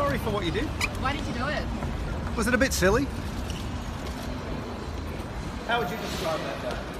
Sorry for what you did. Why did you do it? Was it a bit silly? How would you describe that day?